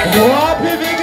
Drop it,